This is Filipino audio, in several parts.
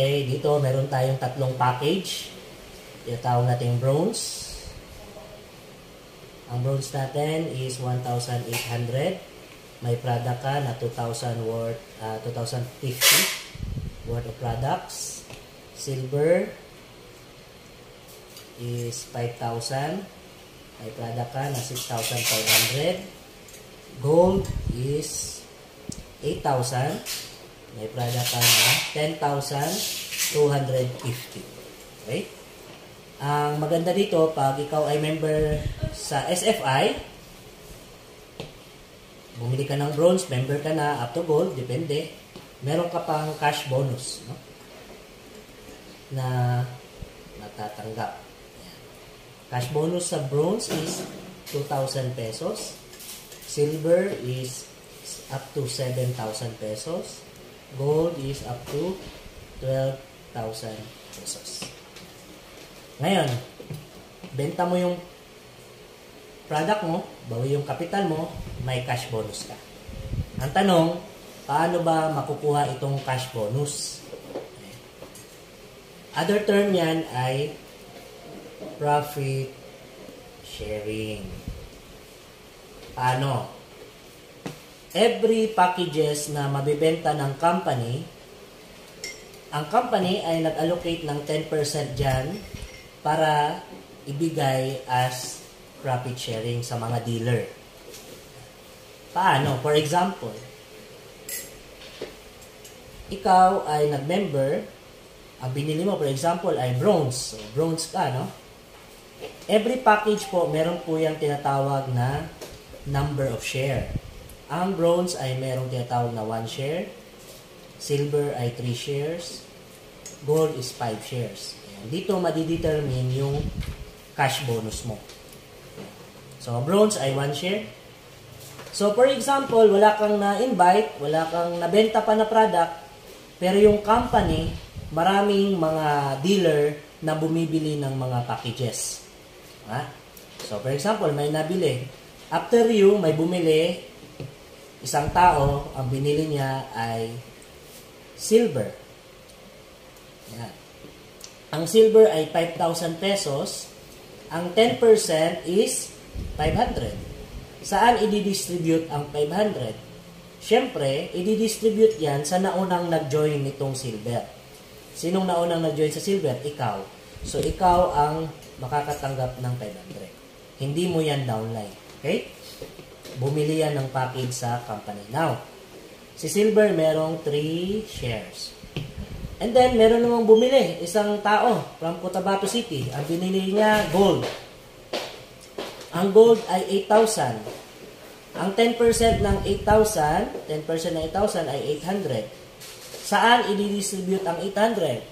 Okay, dito meron tayong tatlong package. Tinatawag natin bronze. Ang bronze natin is 1,800. May product ka na 2,000 worth, uh, 2,050 worth of products. Silver is 5,000. May product ka na 6,500. Gold is 8,000. May product ka na 10,250. Okay? Ang maganda dito, pag ikaw ay member sa SFI, bumili ka ng bronze, member ka na, up to gold, depende. Meron ka pang cash bonus, no? Na matatanggap. Cash bonus sa bronze is 2,000 pesos. Silver is up to 7,000 pesos. Gold is up to 12,000 pesos. Ngayon, benta mo yung product mo, bawi yung capital mo, may cash bonus ka. Ang tanong, paano ba makukuha itong cash bonus? Other term yan ay profit sharing. Paano? Every packages na mabibenta ng company, ang company ay nag-allocate ng 10% dyan para ibigay as profit sharing sa mga dealer. Paano? For example, ikaw ay nag-member, ang binili mo, for example, ay bronze. So, bronze ka, no? Every package po, meron po yung tinatawag na number of share. Ang bronze ay merong tinatawag na 1 share, silver ay 3 shares, gold is 5 shares. Dito madidetermine yung cash bonus mo. So, bronze ay 1 share. So, for example, wala kang na-invite, wala kang nabenta pa na product, pero yung company, maraming mga dealer na bumibili ng mga packages. Ha? So, for example, may nabili. After you, may bumili, isang tao, ang binili niya ay silver. Yan. Ang silver ay 5,000 pesos. Ang 10% is 500. Saan i-distribute ang 500? Siyempre, i-distribute yan sa naunang nag-join nitong silver. Sinong naunang nag-join sa silver? Ikaw. So, ikaw ang makakatanggap ng 500. Hindi mo yan downline. Okay? Bumili yan ng package sa company. Now, si silver merong 3 shares. And then, meron namang bumili, isang tao from Cotabato City. Ang binili niya, gold. Ang gold ay 8,000. Ang 10% ng 8,000, 10% ng 8,000 ay 800. Saan i-distribute ang 800?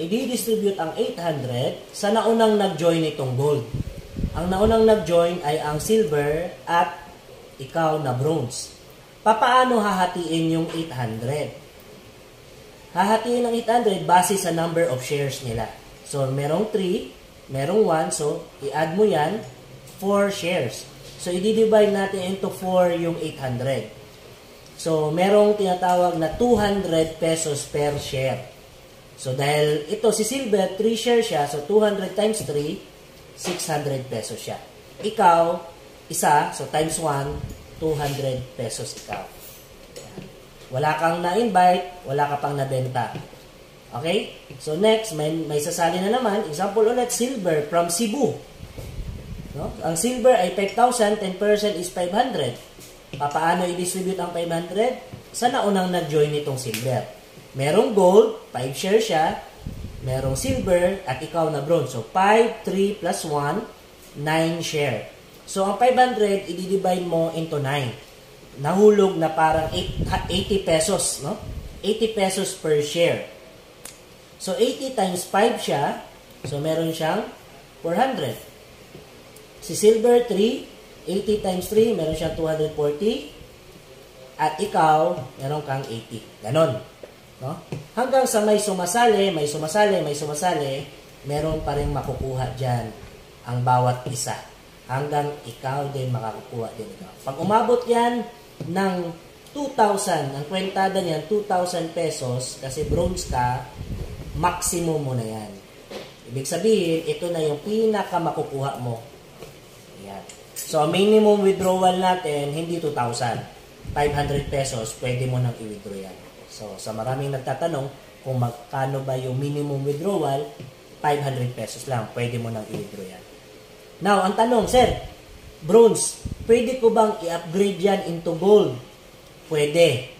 I-distribute ang 800 sa naunang nag-join itong gold. Ang naunang nag-join ay ang silver at ikaw na bronze. Papaano hahatiin yung 800? hahatiin ng 800 base sa number of shares nila. So, merong 3, merong 1, so i-add mo yan, 4 shares. So, i-divide natin into 4 yung 800. So, merong tinatawag na 200 pesos per share. So, dahil ito, si Silver, 3 shares siya, so 200 times 3, 600 pesos siya. Ikaw, isa, so times 1, 200 pesos ikaw. Wala kang na-invite, wala ka pang nabenta. Okay? So next, may, may sasali na naman. Example ulit, silver from Cebu. No? Ang silver ay 5,000, 10% is 500. Paano i-distribute ang 500? Sa naunang nag-join nitong silver. Merong gold, 5 share siya. Merong silver, at ikaw na bronze. So 5, 3 plus 1, 9 share. So ang 500, i-divide mo into 9 nahulog na parang 80 pesos, no? 80 pesos per share. So, 80 times 5 siya. So, meron siyang 400. Si Silver 3, 80 times 3, meron siyang 240. At ikaw, meron kang 80. Ganon. No? Hanggang sa may sumasali, may sumasali, may sumasali, meron pa rin makukuha dyan ang bawat isa. Hanggang ikaw din makakukuha din ikaw. Pag umabot yan, ng 2,000, ang kwentada niyan, 2,000 pesos, kasi bronze ka, maximum mo na yan. Ibig sabihin, ito na yung pinaka makukuha mo. Yan. So, minimum withdrawal natin, hindi 2,000. 500 pesos, pwede mo nang i-withdraw yan. So, sa maraming nagtatanong, kung magkano ba yung minimum withdrawal, 500 pesos lang, pwede mo nang i-withdraw yan. Now, ang tanong, sir, bronze, pwede ko bang i-upgrade yan into gold? Pwede.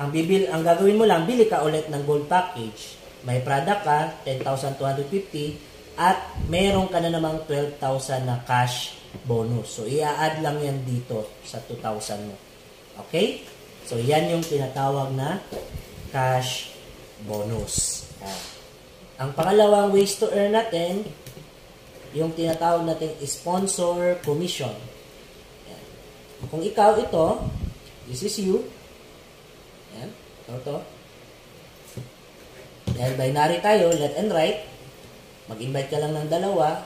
Ang bibil ang gagawin mo lang, bili ka ulit ng gold package. May product ka, 10,250 at meron ka na namang 12,000 na cash bonus. So, i-add lang yan dito sa 2,000 mo. Okay? So, yan yung tinatawag na cash bonus. Yan. Ang pangalawang ways to earn natin, yung tinatawag natin sponsor commission. Kung ikaw ito, this is you, yan, ito to, dahil binary tayo, left and right, mag-invite ka lang ng dalawa.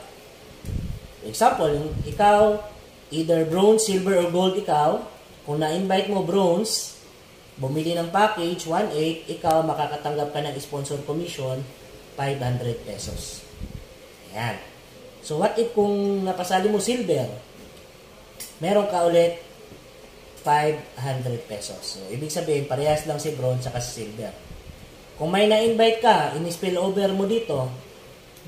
For example, yung ikaw, either bronze, silver, or gold ikaw, kung na-invite mo bronze, bumili ng package, 1.8, ikaw makakatanggap ka ng sponsor commission, 500 pesos. Ayan. So, what if kung napasali mo silver, meron ka ulit 500 pesos. So, ibig sabihin, parehas lang si bronze at si silver. Kung may na-invite ka, in-spill over mo dito,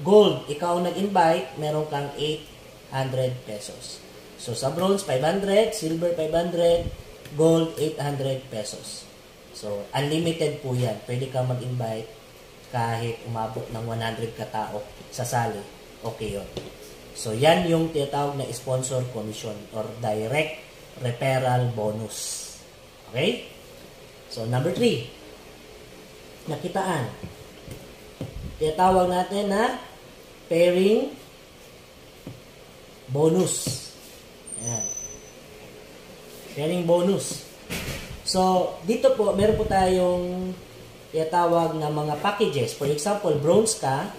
gold, ikaw nag-invite, meron kang 800 pesos. So, sa bronze, 500, silver, 500, gold, 800 pesos. So, unlimited po yan. Pwede kang mag-invite kahit umabot ng 100 katao sa sali. Okay yun. So, yan yung tinatawag na sponsor commission or direct referral bonus. Okay? So, number 3 nakitaan. Tinatawag natin na pairing bonus. Ayan. Pairing bonus. So, dito po, meron po tayong tinatawag na mga packages. For example, bronze ka.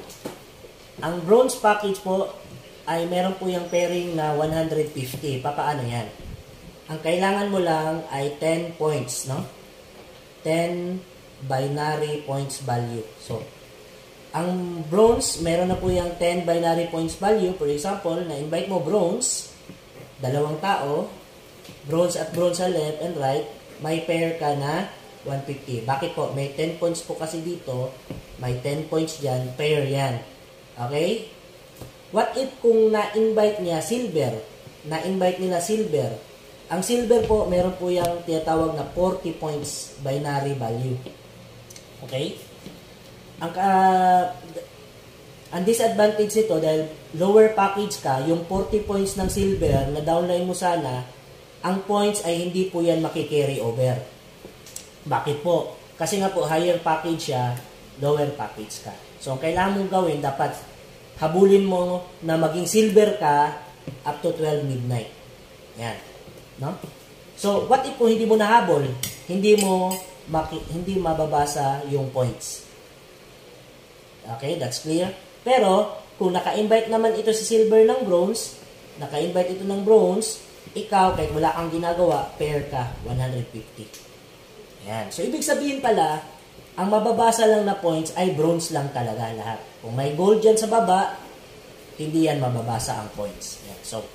Ang bronze package po ay meron po yung pairing na 150. Papaano yan? Ang kailangan mo lang ay 10 points, no? 10 binary points value. So, ang bronze, meron na po yung 10 binary points value. For example, na-invite mo bronze, dalawang tao, bronze at bronze sa left and right, may pair ka na 150. Bakit po? May 10 points po kasi dito, may 10 points dyan, pair yan. Okay? What if kung na-invite niya silver, na-invite nila silver, ang silver po, meron po yung tinatawag na 40 points binary value. Okay? Ang uh, ang disadvantage nito dahil lower package ka, yung 40 points ng silver na downline mo sana, ang points ay hindi po yan makikarry over. Bakit po? Kasi nga po, higher package siya, lower package ka. So, ang kailangan mong gawin, dapat habulin mo na maging silver ka up to 12 midnight. Yan. No? So, what if kung hindi mo nahabol, hindi mo hindi mababasa yung points. Okay, that's clear. Pero, kung naka-invite naman ito si silver ng bronze, naka-invite ito ng bronze, ikaw, kahit wala kang ginagawa, pair ka, 150. Yan. So, ibig sabihin pala, ang mababasa lang na points ay bronze lang talaga lahat. Kung may gold dyan sa baba, hindi yan mababasa ang points. Yan. So,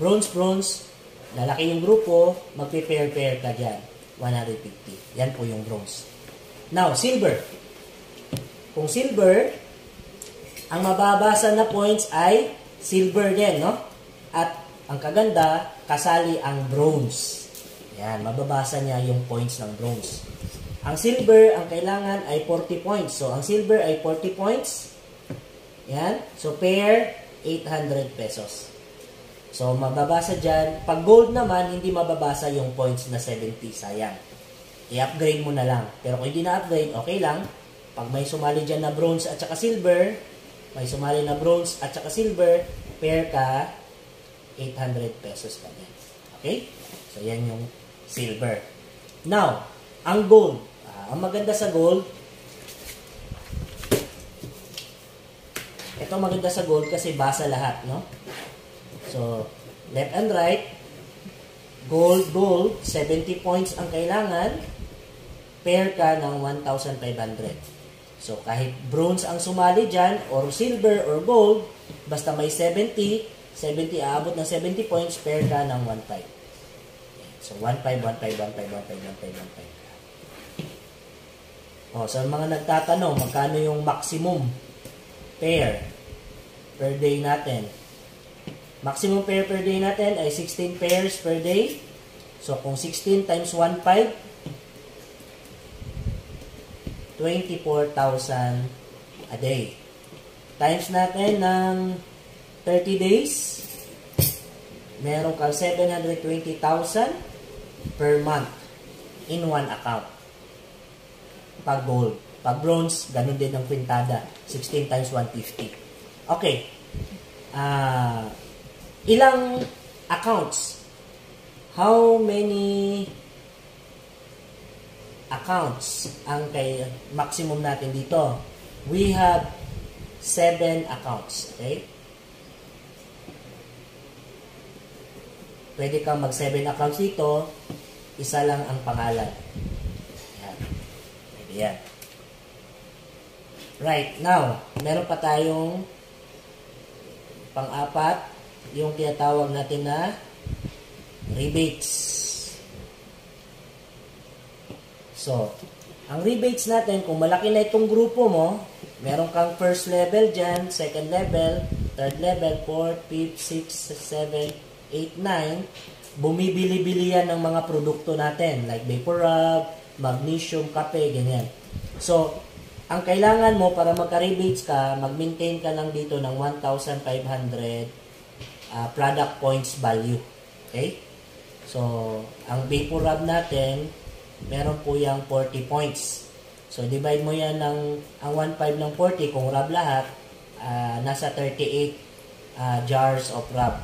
bronze, bronze, lalaki yung grupo, magpe-pair-pair ka dyan. 150. Yan po yung bronze. Now, silver. Kung silver, ang mababasa na points ay silver din, no? At ang kaganda, kasali ang bronze. Yan, mababasa niya yung points ng bronze. Ang silver, ang kailangan ay 40 points. So, ang silver ay 40 points. Yan. So, pair, 800 pesos. So, mababasa dyan. Pag gold naman, hindi mababasa yung points na 70. Sayang. I-upgrade mo na lang. Pero kung hindi na-upgrade, okay lang. Pag may sumali dyan na bronze at saka silver, may sumali na bronze at saka silver, pair ka, 800 pesos ka din. Okay? So, yan yung silver. Now, ang gold. Ang maganda sa gold, ito maganda sa gold kasi basa lahat, no? So, left and right, gold, gold, 70 points ang kailangan, pair ka ng 1,500. So, kahit bronze ang sumali dyan, or silver, or gold, basta may 70, 70, aabot ng 70 points, pair ka ng 1.5. So, 1.5, 1.5, 1.5, 1.5, 1.5, 1.5. O, sa mga nagtatanong, magkano yung maximum pair per day natin? Maximum pair per day natin ay 16 pairs per day. So, kung 16 times 1.5, 24,000 a day. Times natin ng 30 days, meron ka 720,000 per month in one account. Pag gold. Pag bronze, ganun din ang kwintada. 16 times 150. Okay. Uh, ilang accounts? How many accounts ang kay maximum natin dito. We have 7 accounts. Okay? Pwede kang mag 7 accounts dito. Isa lang ang pangalan. Yan. Right. Now, meron pa tayong pang-apat, yung tinatawag natin na rebates. So, ang rebates natin, kung malaki na itong grupo mo, meron kang first level dyan, second level, third level, fourth, fifth, sixth, seventh, eight, nine, bumibili-bili yan ng mga produkto natin, like vapor rub, magnesium, kape, ganyan. So, ang kailangan mo para magka-rebates ka, mag-maintain ka lang dito ng 1,500 uh, product points value. Okay? So, ang vapor rub natin, meron po yung 40 points. So, divide mo yan ng, ang 1.5 ng 40, kung rub lahat, uh, nasa 38 uh, ah, jars of rub.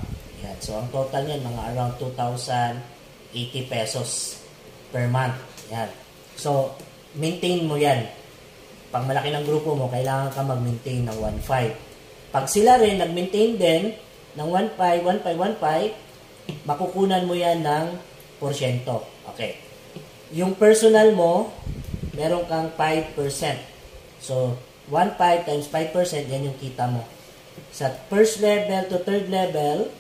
Yan. So, ang total niyan, mga around 2,080 pesos per month. Yan. So, maintain mo yan. Pag malaki ng grupo mo, kailangan ka mag-maintain ng 1.5. Pag sila rin nag-maintain din ng 1.5, 1.5, 1.5, makukunan mo yan ng porsyento. Okay yung personal mo, meron kang 5%. So, 1.5 times 5%, yan yung kita mo. Sa first level to third level,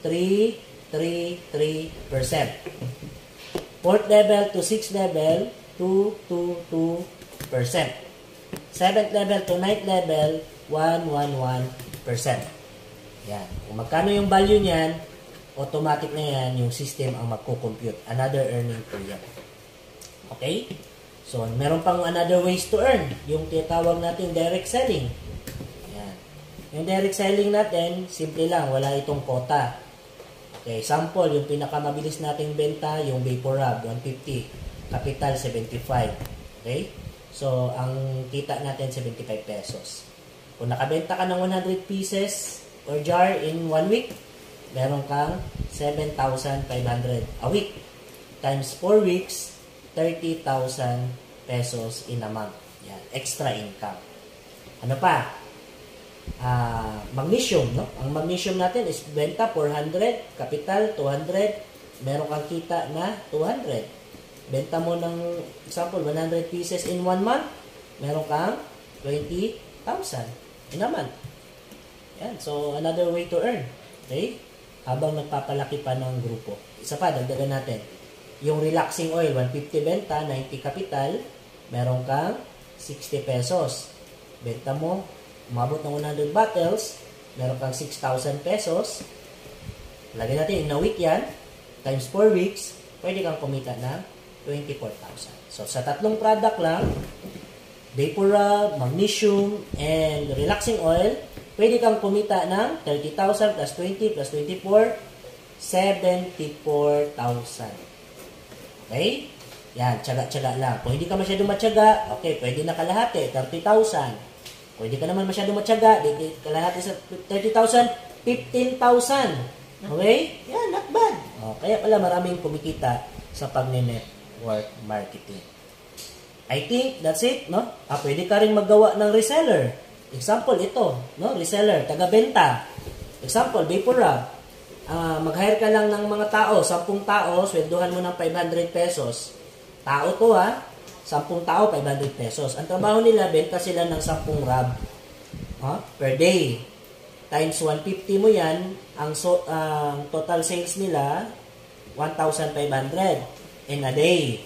3, 3, 3%. Fourth level to sixth level, 2, 2, 2%. Seventh level to ninth level, 1, 1, 1%. Yan. Kung magkano yung value niyan, automatic na yan, yung system ang magko-compute. Another earning po yan. Okay? So, meron pang another ways to earn. Yung tinatawag natin direct selling. Yan. Yung direct selling natin, simple lang, wala itong quota. Okay, sample, yung pinakamabilis nating benta, yung Vapor Rub, 150. Capital, 75. Okay? So, ang kita natin, 75 pesos. Kung nakabenta ka ng 100 pieces or jar in one week, meron kang 7,500 a week. Times 4 weeks, 30,000 pesos in a month. Yan, extra income. Ano pa? Uh, magnesium, no? Ang magnesium natin is benta 400, capital 200, meron kang kita na 200. Benta mo ng example 100 pieces in one month, meron kang 20,000 in a month. Yan, so another way to earn. Okay? Habang nagpapalaki pa ng grupo. Isa pa, dagdagan natin yung relaxing oil, 150 benta, 90 capital, meron kang 60 pesos. Benta mo, umabot ng 100 bottles, meron kang 6,000 pesos. Lagyan natin in a week yan, times 4 weeks, pwede kang kumita ng 24,000. So, sa tatlong product lang, Vapor Rub, Magnesium, and Relaxing Oil, pwede kang kumita ng 30,000 plus 20 plus 24, 74,000. Okay? Yan, tsaga-tsaga lang. Kung hindi ka masyado matyaga, okay, pwede na kalahati, 30,000. Kung hindi ka naman masyado matyaga, di, kalahati sa 30,000, 15,000. Okay? Yan, not bad. Oh, kaya pala maraming kumikita sa pag-network marketing. I think that's it, no? Ah, pwede ka rin maggawa ng reseller. Example, ito, no? Reseller, taga-benta. Example, Vapor Rub uh, mag-hire ka lang ng mga tao, 10 tao, sweldohan mo ng 500 pesos. Tao to ha, 10 tao, 500 pesos. Ang trabaho nila, benta sila ng 10 rab huh, per day. Times 150 mo yan, ang so, uh, total sales nila, 1,500 in a day.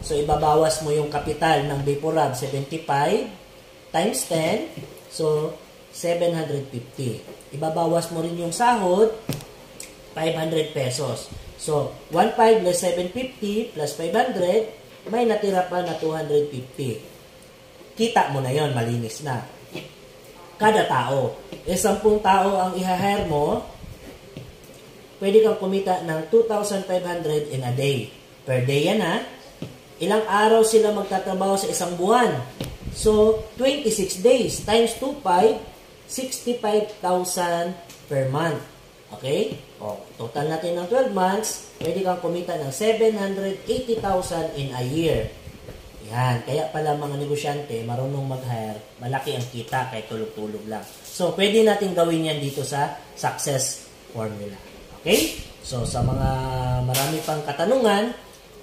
So, ibabawas mo yung kapital ng Vaporub, 75 times 10. So, 750. Ibabawas mo rin yung sahod, 500 pesos. So, 1.5 less 750 plus 500, may natira pa na 250. Kita mo na yon malinis na kada tao. E 10 tao ang i-hire mo, pwede kang kumita ng 2,500 in a day. Per day yan ha. Ilang araw sila magtatrabaho sa isang buwan. So, 26 days times 2,5, 65,000 per month. Okay? O, total natin ng 12 months, pwede kang kumita ng 780,000 in a year. Yan. Kaya pala mga negosyante, marunong mag-hire, malaki ang kita kahit tulog-tulog lang. So, pwede natin gawin yan dito sa success formula. Okay? So, sa mga marami pang katanungan,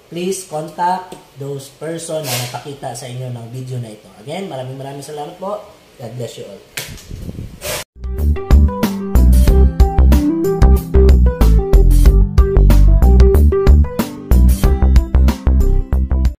please contact those person na napakita sa inyo ng video na ito. Again, maraming maraming salamat po. God bless you all.